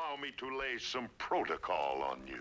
allow me to lay some protocol on you.